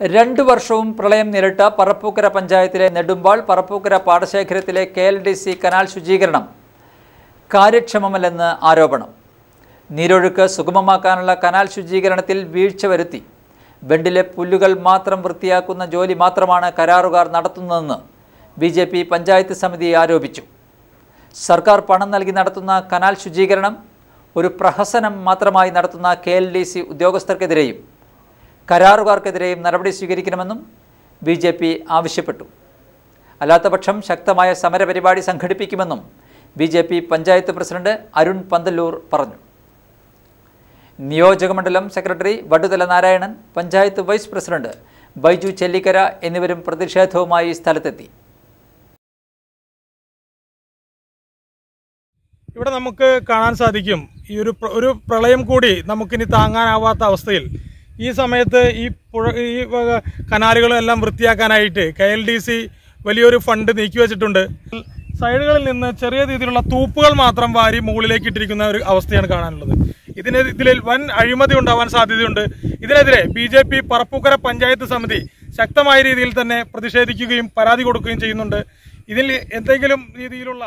രണ്ടു വർഷവും പ്രളയം നേരിട്ട പറപ്പൂക്കര പഞ്ചായത്തിലെ Nedumbal Parappukkara പാടശേഖരത്തിലെ K L D C canal ശുചീകരണം. കാര്യക്ഷമമല്ലെന്ന് ആരോപണം. നീരൊഴുക്ക് സുഗമമാക്കാനുള്ള കനാൽ ശുചീകരണത്തിൽ വീഴ്ച വരുത്തി. ബണ്ടിലെ പുല്ലുകൾ മാത്രം വൃത്തിയാക്കുന്ന ജോലി മാത്രമാണ് കരാറുകാർ നടത്തുന്നതെന്ന് ബി ജെ പി പഞ്ചായത്ത് സമിതി ആരോപിച്ചു. സർക്കാർ പണം നൽകി നടത്തുന്ന കനാൽ ശുചീകരണം ഒരു പ്രഹസനം മാത്രമായി നടത്തുന്ന കെ ഉദ്യോഗസ്ഥർക്കെതിരെയും കരാറുകാർക്കെതിരെയും നടപടി സ്വീകരിക്കണമെന്നും ബി ജെ പി ആവശ്യപ്പെട്ടു. അല്ലാത്തപക്ഷം ശക്തമായ സമരപരിപാടി സംഘടിപ്പിക്കുമെന്നും B J P panchayat president Arun Panthalloor പറഞ്ഞു. നിയോജകമണ്ഡലം secretary Vaduthala Narayanan panchayat vice president Baiju Chellikkara എന്നിവരും പ്രതിഷേധവുമായി സ്ഥലത്തെത്തി. ഇവിടെ നമുക്ക് കാണാൻ സാധിക്കും ഈ ഒരു ഒരു പ്രളയം കൂടി നമുക്കിനി താങ്ങാനാവാത്ത അവസ്ഥയിൽ ഈ സമയത്ത് ഈ പുഴ ഈ കനാലുകളെല്ലാം വൃത്തിയാക്കാനായിട്ട് കെ എൽ ഡി സി വലിയൊരു ഫണ്ട് നീക്കി വെച്ചിട്ടുണ്ട്. സൈഡുകളിൽ നിന്ന് ചെറിയ രീതിയിലുള്ള തൂപ്പുകൾ മാത്രം വാരി മുകളിലേക്ക് ഇട്ടിരിക്കുന്ന ഒരു അവസ്ഥയാണ് കാണാനുള്ളത്. ഇതിന് ഇതിൽ വൻ അഴിമതി ഉണ്ടാവാൻ സാധ്യതയുണ്ട്. ഇതിനെതിരെ B J P Parappukkara panchayat സമിതി ശക്തമായ രീതിയിൽ തന്നെ പ്രതിഷേധിക്കുകയും പരാതി കൊടുക്കുകയും ചെയ്യുന്നുണ്ട്. ഇതിൽ എന്തെങ്കിലും രീതിയിലുള്ള